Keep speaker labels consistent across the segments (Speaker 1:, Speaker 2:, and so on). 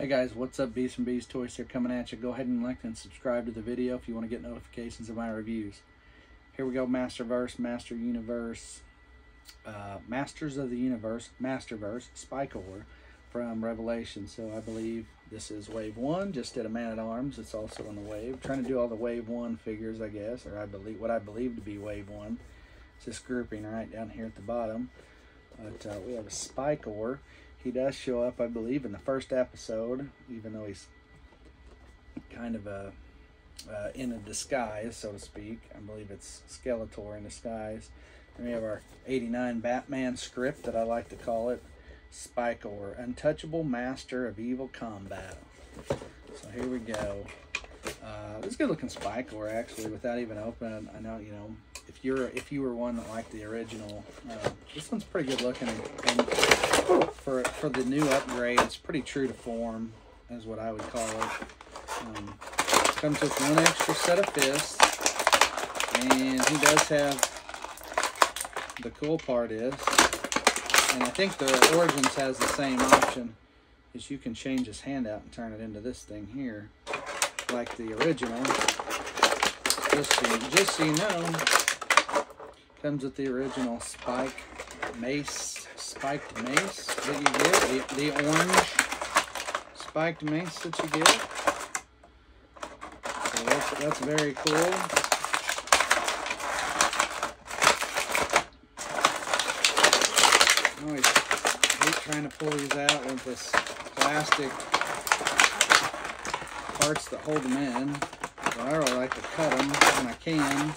Speaker 1: Hey guys, what's up? Bees from Bees Toys here coming at you. Go ahead and like and subscribe to the video if you want to get notifications of my reviews. Here we go, Masterverse, Master Universe, uh, Masters of the Universe, Masterverse, Spikor from Revelation. So I believe this is Wave 1, just did a Man-at-Arms. It's also in the Wave. Trying to do all the Wave 1 figures, I guess, or I believe what I believe to be Wave 1. It's this grouping right down here at the bottom. But uh, we have a Spikor. He does show up, I believe, in the first episode, even though he's kind of a uh, in a disguise, so to speak. I believe it's Skeletor in disguise. And we have our 89 Batman script that I like to call it. Spikor, Untouchable Master of Evil Combat. So here we go. Uh, it's good looking Spikor actually, without even opening. I know you know if you're if you were one that liked the original, uh, this one's pretty good looking. And, and for for the new upgrade, it's pretty true to form, is what I would call it. Um, comes with one extra set of fists, and he does have. The cool part is, and I think the Origins has the same option, is you can change his hand out and turn it into this thing here, like the original. Just so, just so you know, comes with the original spike mace, spiked mace that you get, the, the orange spiked mace that you get. So that's, that's very cool. I always hate trying to pull these out with this plastic parts that hold them in. But I really like to cut them when I can.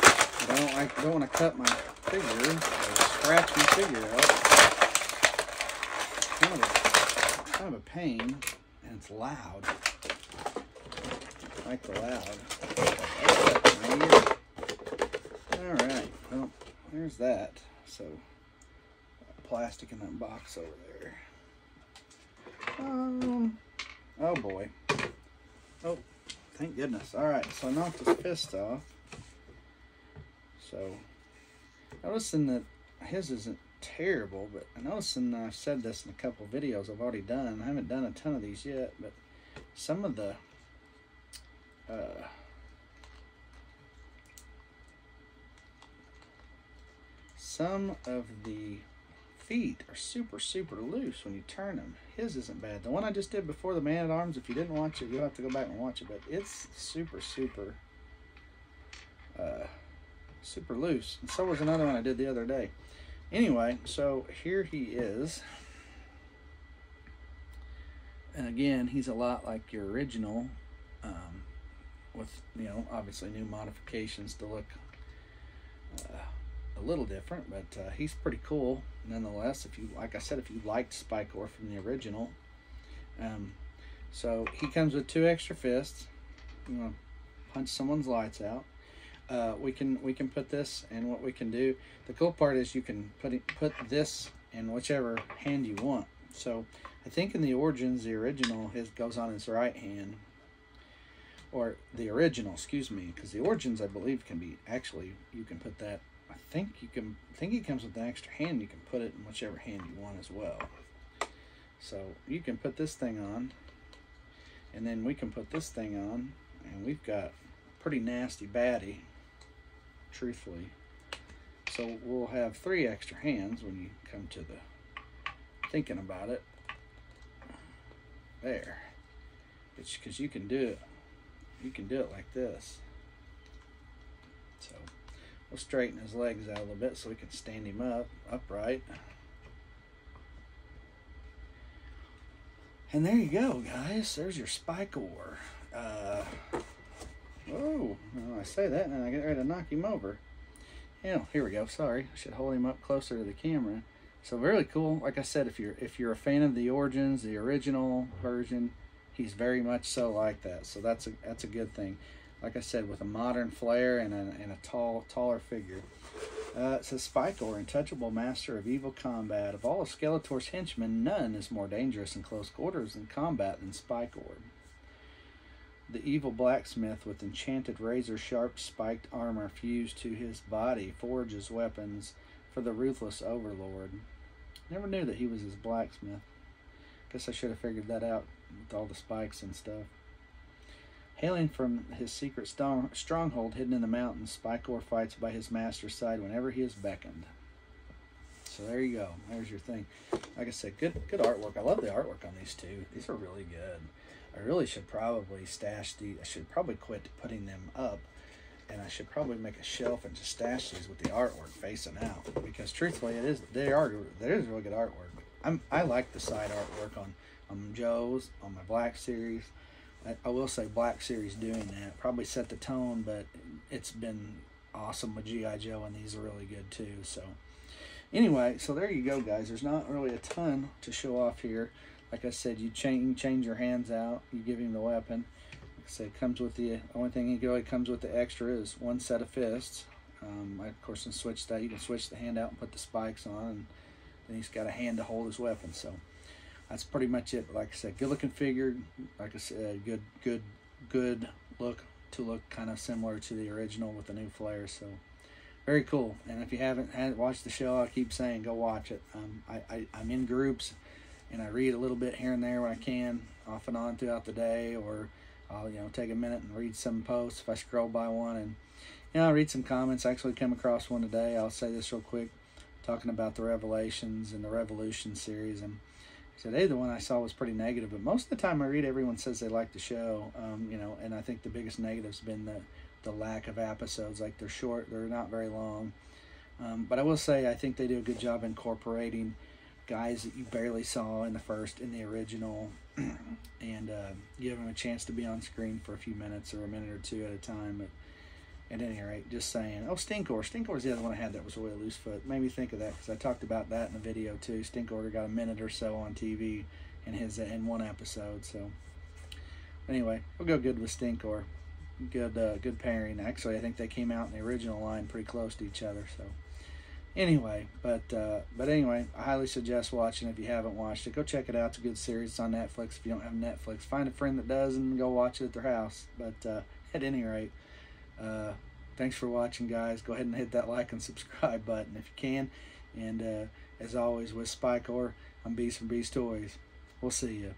Speaker 1: But I don't like don't want to cut my figure or scratch figure up. Kind of a, kind of a pain, and it's loud. I like the loud. All right, well, there's that. So plastic in that box over there. Um, oh boy. Oh, thank goodness. All right, so I knocked this fist off. So, I was in that his isn't terrible, but I noticing I've said this in a couple videos I've already done. I haven't done a ton of these yet, but some of the uh, some of the feet are super, super loose when you turn them. His isn't bad. The one I just did before the Man at Arms, if you didn't watch it, you'll have to go back and watch it. But it's super, super, uh, super loose. And so was another one I did the other day. Anyway, so here he is. And again, he's a lot like your original, um, with, you know, obviously new modifications to look uh, a little different, but uh, he's pretty cool nonetheless. If you, like I said, if you liked Spikor from the original, um, so he comes with two extra fists. You to punch someone's lights out. Uh, we can we can put this, and what we can do. The cool part is you can put it, put this in whichever hand you want. So I think in the Origins, the original his goes on his right hand, or the original, excuse me, because the Origins I believe can be actually you can put that I think you can I think it comes with an extra hand. You can put it in whichever hand you want as well. So you can put this thing on, and then we can put this thing on, and we've got pretty nasty baddie, truthfully. So we'll have three extra hands when you come to the thinking about it. There. It's because you can do it. You can do it like this. So We'll straighten his legs out a little bit so we can stand him up upright. And there you go, guys. There's your Spikor. Uh, oh, well, I say that and I get ready to knock him over. Yeah, here we go. Sorry, I should hold him up closer to the camera. So really cool. Like I said, if you're if you're a fan of the Origins, the original version, he's very much so like that. So that's a that's a good thing like I said, with a modern flair and a, and a tall, taller figure. Uh, it says Spikor, untouchable master of evil combat. Of all of Skeletor's henchmen, none is more dangerous in close quarters in combat than Spikor. The evil blacksmith with enchanted razor-sharp spiked armor fused to his body forges weapons for the ruthless overlord. Never knew that he was his blacksmith. Guess I should have figured that out with all the spikes and stuff. Hailing from his secret strong, stronghold hidden in the mountains, Spikor fights by his master's side whenever he is beckoned. So there you go. There's your thing. Like I said, good good artwork. I love the artwork on these two. These are really good. I really should probably stash these. I should probably quit putting them up, and I should probably make a shelf and just stash these with the artwork facing out. Because truthfully, it is they are there is really good artwork. I'm I like the side artwork on on Joe's on my Black Series. I, I will say Black Series doing that probably set the tone, but it's been awesome with GI Joe, and these are really good too. So anyway, so there you go, guys. There's not really a ton to show off here. Like I said, you change change your hands out. You give him the weapon. Like I said, comes with the only thing he really comes with the extra is one set of fists. Um, I, of course can switch that. You can switch the hand out and put the spikes on, and then he's got a hand to hold his weapon. So that's pretty much it. But like I said, good looking figure. Like I said, good, good, good look to look kind of similar to the original with the new flare. So very cool. And if you haven't had watched the show, I keep saying go watch it. Um, I, I I'm in groups, and I read a little bit here and there when I can, off and on throughout the day, or I'll you know take a minute and read some posts if I scroll by one, and you know I'll read some comments. I actually came across one today. I'll say this real quick, talking about the Revelations and the Revolution series, and today the one I saw was pretty negative. But most of the time I read, everyone says they like the show. Um, you know, and I think the biggest negative's been the the lack of episodes. Like they're short, they're not very long. Um, but I will say I think they do a good job incorporating guys that you barely saw in the first in the original, and uh, give them a chance to be on screen for a few minutes or a minute or two at a time. But at any rate, just saying. Oh, Stinkor. Stinkor's the other one I had that was really loose foot. Made me think of that because I talked about that in the video too. Stinkor got a minute or so on TV in his in one episode. So anyway, we'll go good with Stinkor good uh, good pairing. Actually, I think they came out in the original line pretty close to each other. So anyway, but uh, but anyway, I highly suggest watching if you haven't watched it. Go check it out. It's a good series. It's on Netflix. If you don't have Netflix, find a friend that does and go watch it at their house. But uh, at any rate, uh, thanks for watching, guys. Go ahead and hit that like and subscribe button if you can. And uh, as always, with Spikor, I'm Beast from Beast Toys. We'll see you.